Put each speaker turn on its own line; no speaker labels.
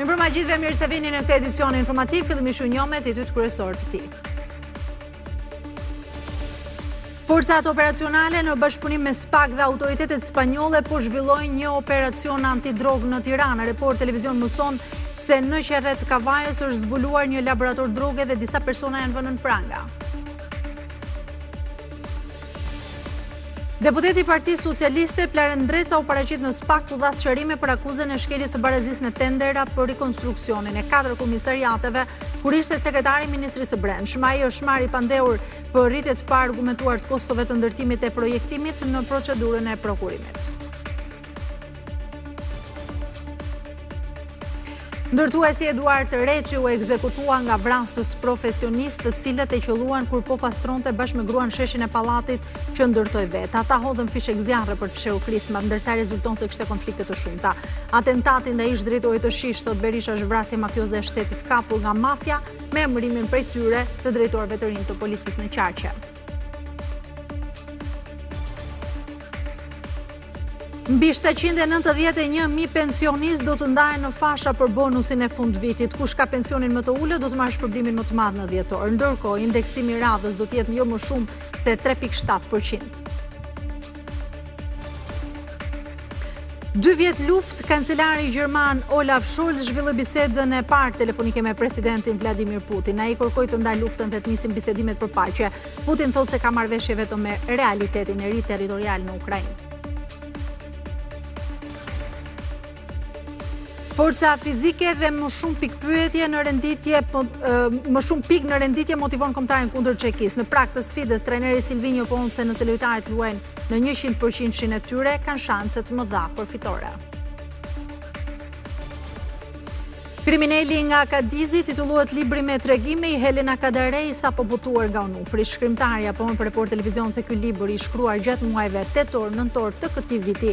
Mirëmbrëma gjithëve mirë se vini në këtë edicion informativ, fillimisht ju njoh me titujt kryesorë të tij. Forcat operacionale në bashkëpunim me SPAK dhe autoritetet spanjole po zhvillojnë një operacion antidrogë në Tiranë. Report Televizion mëson se në Qerret të Kavajës është zbuluar një laborator droge dhe disa persona janë vënë në pranga. Deputeti i Partisë Socialiste, Plarent Ndreca u paraqit në SPAK ku dha sqarime për akuzën e shkeljes së barazisë në tendera për rikonstruksionin e katër komisariateve, kur ishte sekretari i Ministrisë së Brendshme. Ai është marrë i pandehur për rritje të paargumentuar të kostove të ndërtimit e projektimit në procedurën e prokurimit. Ndërtuesi Eduard Reçi u ekzekutua nga vrasës profesionistë të cilët e qëlluan kur po pastronte bashkë me gruan sheshin e pallatit që ndërtoi vetë. Ata hodhën fishekzjarrë për të fshehur krismat, ndërsa rezulton se kishte konflikte të shumta. Atentati ndaj ish drejtorit të SHISH, thotë Berisha është vrasje mafioze e shtetit të kapur nga mafia me emërimin prej tyre të drejtorëve të rinj të policisë në qarqe. Mbi 791.000 pensionistë do të ndahen në fasha për bonusin e fundvitit. Kush ka pensionin më të ulët, do të marrë shpërblimin më të madh në dhjetor. Ndërkohë, indeksimi i radhës do të jetë jo më shumë se 3.7%. Dy vjet luftë, kancelari gjerman Olaf Scholz zhvilloi bisedën e parë telefonike me presidentin Vladimir Putin. Ai i kërkoi të ndalë luftën dhe të nisin bisedimet për paqe. Putin thotë se ka marrëveshje vetëm me realitetin e ri territorial në Ukrainë. Forca fizike dhe më shumë pikëpyetje në renditje, po, më shumë pikë në renditje motivon kombëtaren kundër Çekisë. Në prag të sfidës, trajneri Silvinjo pohon se nëse lojtarët luajnë në 100%-shin e tyre, kanë shanse të mëdha për fitore. Krimineli nga Kadizi titullohet libri me tregime i Helena Kadaresë sapo botuar nga Onufri. Shkrimtarja pohon për Report Televizion se ky libër u shkrua gjatë muajve tetor, nëntor të këtij viti